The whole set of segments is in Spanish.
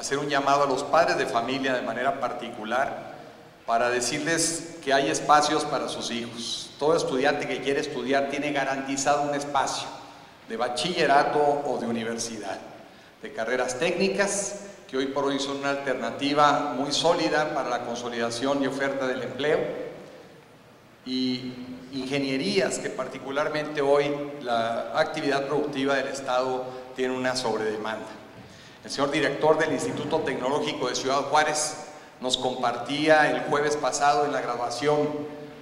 hacer un llamado a los padres de familia de manera particular para decirles que hay espacios para sus hijos. Todo estudiante que quiere estudiar tiene garantizado un espacio de bachillerato o de universidad, de carreras técnicas, que hoy por hoy son una alternativa muy sólida para la consolidación y oferta del empleo, y ingenierías que particularmente hoy la actividad productiva del Estado tiene una sobredemanda. El señor director del Instituto Tecnológico de Ciudad Juárez nos compartía el jueves pasado en la graduación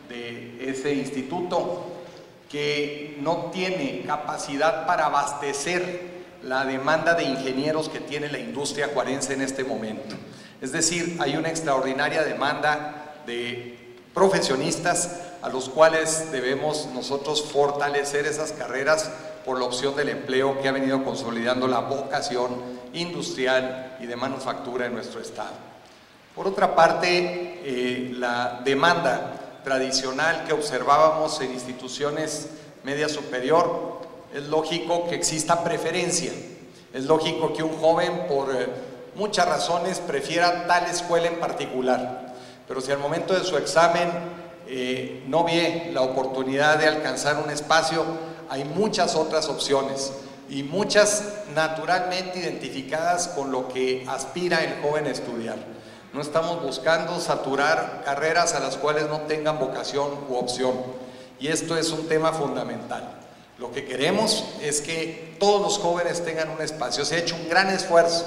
de ese instituto que no tiene capacidad para abastecer la demanda de ingenieros que tiene la industria juarense en este momento. Es decir, hay una extraordinaria demanda de profesionistas a los cuales debemos nosotros fortalecer esas carreras por la opción del empleo que ha venido consolidando la vocación industrial y de manufactura en nuestro estado. Por otra parte, eh, la demanda tradicional que observábamos en instituciones media superior, es lógico que exista preferencia, es lógico que un joven por eh, muchas razones prefiera tal escuela en particular, pero si al momento de su examen eh, no ve la oportunidad de alcanzar un espacio, hay muchas otras opciones y muchas naturalmente identificadas con lo que aspira el joven a estudiar. No estamos buscando saturar carreras a las cuales no tengan vocación u opción. Y esto es un tema fundamental. Lo que queremos es que todos los jóvenes tengan un espacio. Se ha hecho un gran esfuerzo,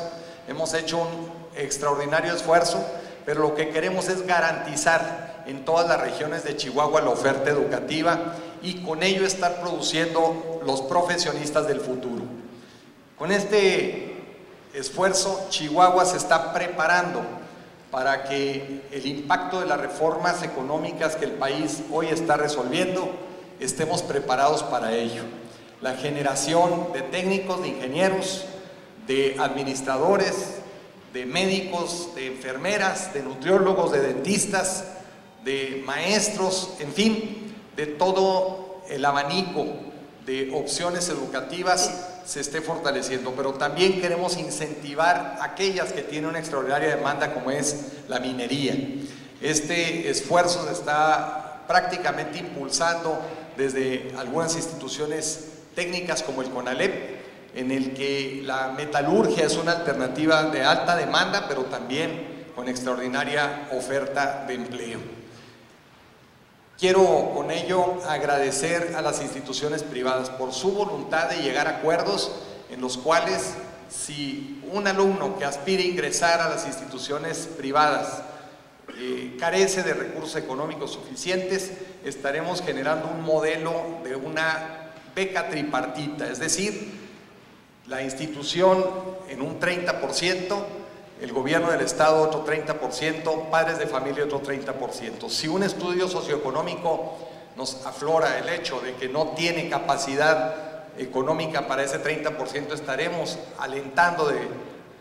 hemos hecho un extraordinario esfuerzo, pero lo que queremos es garantizar en todas las regiones de Chihuahua la oferta educativa y con ello estar produciendo los profesionistas del futuro. Con este esfuerzo, Chihuahua se está preparando para que el impacto de las reformas económicas que el país hoy está resolviendo, estemos preparados para ello. La generación de técnicos, de ingenieros, de administradores, de médicos, de enfermeras, de nutriólogos, de dentistas, de maestros, en fin, de todo el abanico de opciones educativas se esté fortaleciendo, pero también queremos incentivar aquellas que tienen una extraordinaria demanda como es la minería. Este esfuerzo se está prácticamente impulsando desde algunas instituciones técnicas como el CONALEP, en el que la metalurgia es una alternativa de alta demanda, pero también con extraordinaria oferta de empleo. Quiero con ello agradecer a las instituciones privadas por su voluntad de llegar a acuerdos en los cuales si un alumno que aspire a ingresar a las instituciones privadas eh, carece de recursos económicos suficientes, estaremos generando un modelo de una beca tripartita, es decir, la institución en un 30%, el gobierno del Estado otro 30%, padres de familia otro 30%. Si un estudio socioeconómico nos aflora el hecho de que no tiene capacidad económica para ese 30%, estaremos alentando de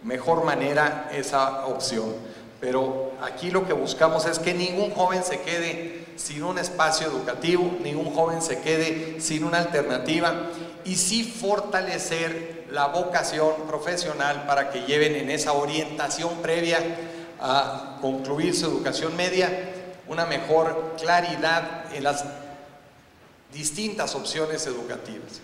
mejor manera esa opción. Pero aquí lo que buscamos es que ningún joven se quede sin un espacio educativo, ningún joven se quede sin una alternativa y sí fortalecer la vocación profesional para que lleven en esa orientación previa a concluir su educación media una mejor claridad en las distintas opciones educativas.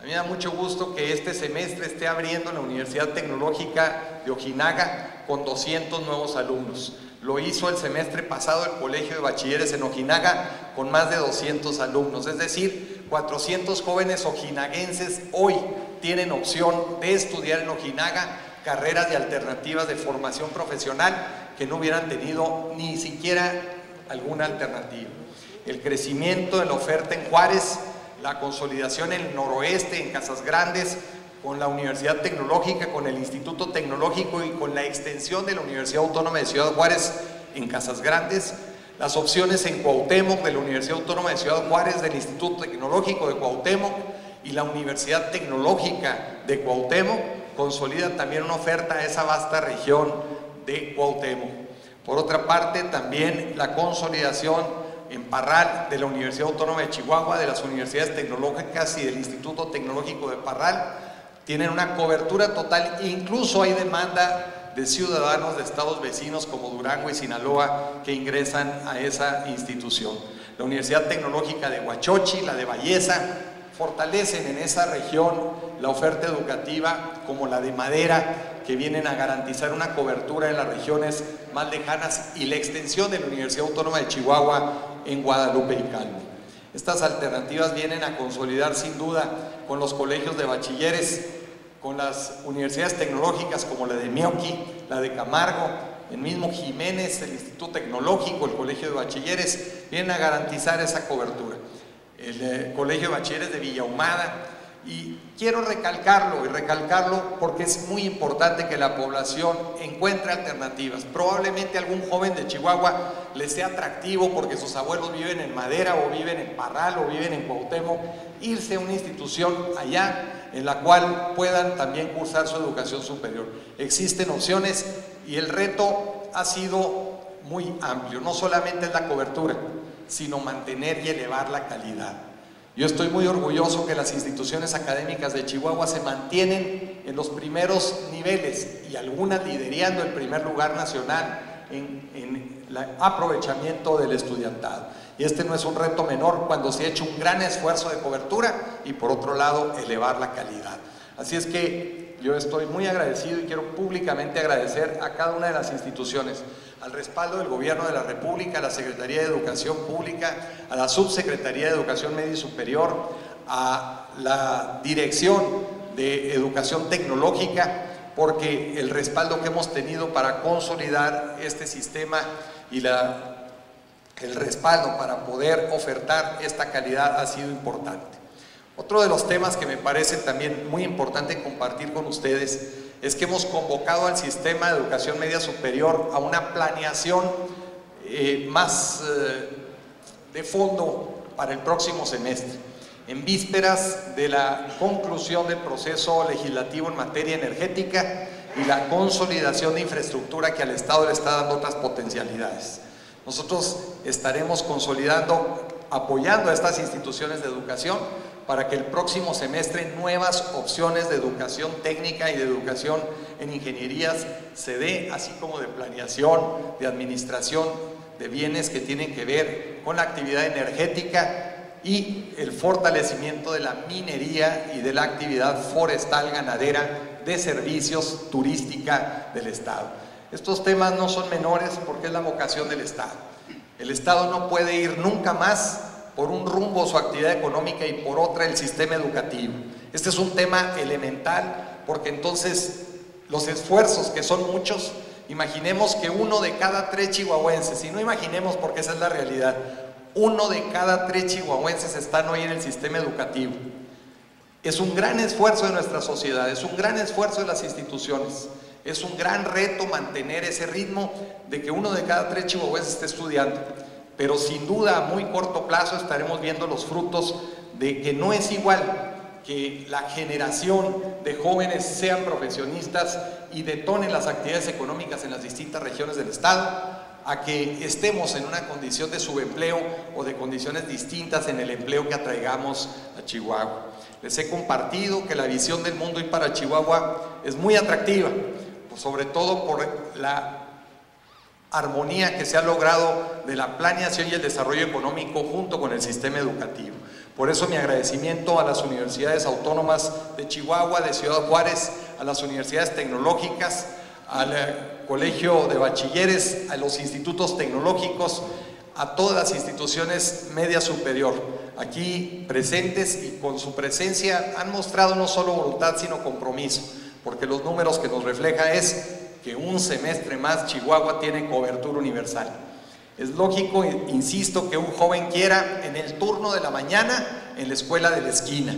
A mí me da mucho gusto que este semestre esté abriendo la Universidad Tecnológica de Ojinaga con 200 nuevos alumnos. Lo hizo el semestre pasado el Colegio de Bachilleres en Ojinaga con más de 200 alumnos, es decir, 400 jóvenes ojinaguenses hoy tienen opción de estudiar en Ojinaga carreras de alternativas de formación profesional que no hubieran tenido ni siquiera alguna alternativa. El crecimiento de la oferta en Juárez, la consolidación en el noroeste, en Casas Grandes, con la Universidad Tecnológica, con el Instituto Tecnológico y con la extensión de la Universidad Autónoma de Ciudad Juárez en Casas Grandes, las opciones en Cuauhtémoc de la Universidad Autónoma de Ciudad Juárez, del Instituto Tecnológico de Cuauhtémoc y la Universidad Tecnológica de Cuauhtémoc consolidan también una oferta a esa vasta región de Cuauhtémoc. Por otra parte, también la consolidación en Parral de la Universidad Autónoma de Chihuahua, de las universidades tecnológicas y del Instituto Tecnológico de Parral, tienen una cobertura total, incluso hay demanda de ciudadanos de estados vecinos como Durango y Sinaloa que ingresan a esa institución. La Universidad Tecnológica de Huachochi, la de Valleza, fortalecen en esa región la oferta educativa como la de Madera, que vienen a garantizar una cobertura en las regiones más lejanas y la extensión de la Universidad Autónoma de Chihuahua en Guadalupe y Calvo. Estas alternativas vienen a consolidar sin duda con los colegios de bachilleres, con las universidades tecnológicas como la de Mioqui, la de Camargo, el mismo Jiménez, el Instituto Tecnológico, el Colegio de Bachilleres, vienen a garantizar esa cobertura el eh, Colegio de Bachilleres de Villahumada. Y quiero recalcarlo y recalcarlo porque es muy importante que la población encuentre alternativas. Probablemente algún joven de Chihuahua le sea atractivo porque sus abuelos viven en Madera o viven en Parral o viven en Cuauhtémoc, irse a una institución allá en la cual puedan también cursar su educación superior. Existen opciones y el reto ha sido muy amplio, no solamente es la cobertura, sino mantener y elevar la calidad. Yo estoy muy orgulloso que las instituciones académicas de Chihuahua se mantienen en los primeros niveles y algunas liderando el primer lugar nacional en, el aprovechamiento del estudiantado. Y este no es un reto menor cuando se ha hecho un gran esfuerzo de cobertura y por otro lado elevar la calidad. Así es que yo estoy muy agradecido y quiero públicamente agradecer a cada una de las instituciones al respaldo del Gobierno de la República, a la Secretaría de Educación Pública, a la Subsecretaría de Educación Media y Superior, a la Dirección de Educación Tecnológica, porque el respaldo que hemos tenido para consolidar este sistema y la, el respaldo para poder ofertar esta calidad ha sido importante. Otro de los temas que me parece también muy importante compartir con ustedes es que hemos convocado al sistema de educación media superior a una planeación eh, más eh, de fondo para el próximo semestre. En vísperas de la conclusión del proceso legislativo en materia energética y la consolidación de infraestructura que al Estado le está dando otras potencialidades. Nosotros estaremos consolidando, apoyando a estas instituciones de educación para que el próximo semestre nuevas opciones de educación técnica y de educación en ingenierías se dé, así como de planeación, de administración de bienes que tienen que ver con la actividad energética y el fortalecimiento de la minería y de la actividad forestal ganadera de servicios turística del Estado. Estos temas no son menores porque es la vocación del Estado. El Estado no puede ir nunca más por un rumbo su actividad económica y por otra el sistema educativo. Este es un tema elemental porque entonces los esfuerzos, que son muchos, imaginemos que uno de cada tres chihuahuenses, y no imaginemos porque esa es la realidad, uno de cada tres chihuahuenses están hoy en el sistema educativo. Es un gran esfuerzo de nuestra sociedad, es un gran esfuerzo de las instituciones, es un gran reto mantener ese ritmo de que uno de cada tres chihuahuenses esté estudiando pero sin duda a muy corto plazo estaremos viendo los frutos de que no es igual que la generación de jóvenes sean profesionistas y detonen las actividades económicas en las distintas regiones del Estado, a que estemos en una condición de subempleo o de condiciones distintas en el empleo que atraigamos a Chihuahua. Les he compartido que la visión del mundo y para Chihuahua es muy atractiva, sobre todo por la armonía que se ha logrado de la planeación y el desarrollo económico junto con el sistema educativo. Por eso mi agradecimiento a las universidades autónomas de Chihuahua, de Ciudad Juárez, a las universidades tecnológicas, al eh, Colegio de Bachilleres, a los institutos tecnológicos, a todas las instituciones media superior, aquí presentes y con su presencia han mostrado no solo voluntad, sino compromiso, porque los números que nos refleja es que un semestre más Chihuahua tiene cobertura universal. Es lógico, insisto, que un joven quiera en el turno de la mañana en la escuela de la esquina.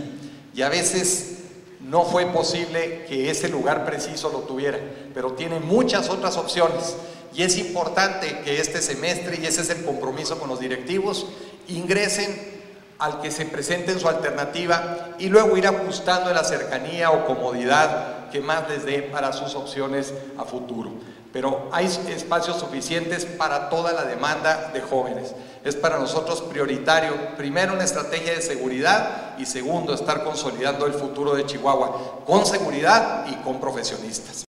Y a veces no fue posible que ese lugar preciso lo tuviera, pero tiene muchas otras opciones. Y es importante que este semestre, y ese es el compromiso con los directivos, ingresen al que se presente en su alternativa y luego ir ajustando en la cercanía o comodidad que más les dé para sus opciones a futuro. Pero hay espacios suficientes para toda la demanda de jóvenes. Es para nosotros prioritario, primero, una estrategia de seguridad y segundo, estar consolidando el futuro de Chihuahua con seguridad y con profesionistas.